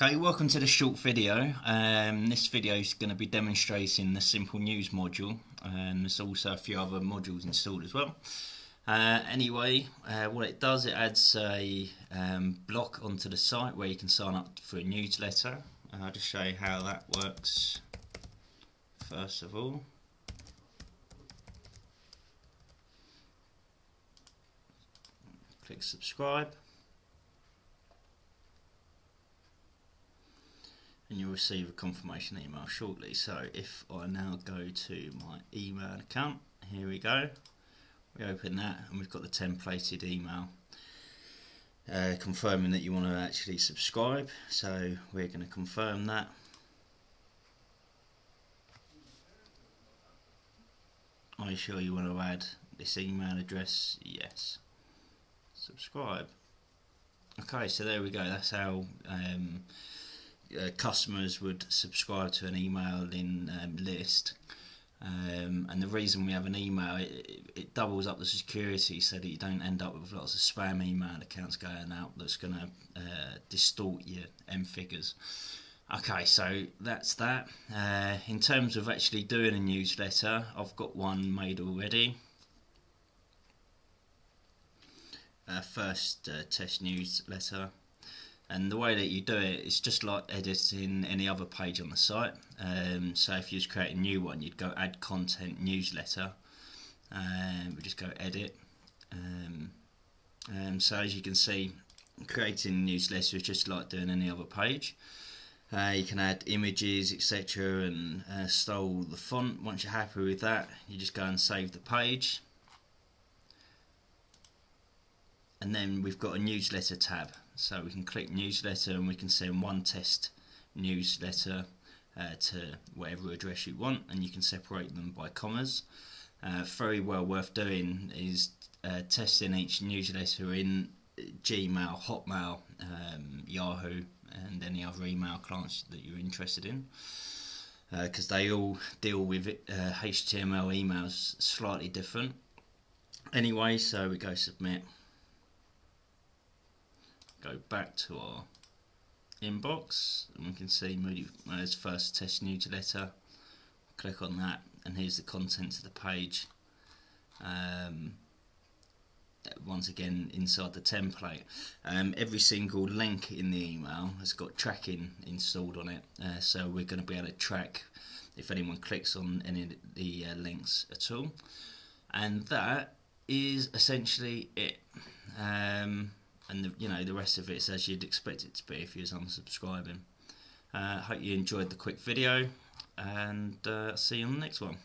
Okay, welcome to the short video. Um, this video is going to be demonstrating the Simplenews module and there's also a few other modules installed as well. Uh, anyway, uh, what it does, it adds a um, block onto the site where you can sign up for a newsletter. Uh, I'll just show you how that works first of all. Click subscribe. And you'll receive a confirmation email shortly. So if I now go to my email account, here we go. We open that and we've got the templated email uh, confirming that you want to actually subscribe. So we're going to confirm that. Are you sure you want to add this email address? Yes. Subscribe. Okay, so there we go. That's how um, uh, customers would subscribe to an emailing um, list. Um, and the reason we have an email, it, it, doubles up the security so that you don't end up with lots of spam email accounts going out that's going to uh, distort your M figures. Okay, so that's that. Uh, in terms of actually doing a newsletter, I've got one made already. Uh, first uh, test newsletter and the way that you do it is just like editing any other page on the site. Um, so if you just create a new one you'd go add content newsletter and um, we just go edit. Um, um, so as you can see creating a newsletter is just like doing any other page. Uh, you can add images etc and uh, style the font. Once you're happy with that you just go and save the page. And then we've got a newsletter tab so we can click newsletter and we can send one test newsletter uh, to whatever address you want and you can separate them by commas. Uh, very well worth doing is uh, testing each newsletter in Gmail, Hotmail, um, Yahoo and any other email clients that you're interested in. Because uh, they all deal with HTML uh, emails slightly different. Anyway so we go submit go back to our inbox and we can see Moody Moore's first test newsletter. Click on that and here's the contents of the page. Um, once again inside the template. Um, every single link in the email has got tracking installed on it. Uh, so we're going to be able to track if anyone clicks on any of the uh, links at all. And that is essentially it. Um, and the, you know the rest of it's as you'd expect it to be if you was unsubscribing. Uh, hope you enjoyed the quick video, and uh, see you on the next one.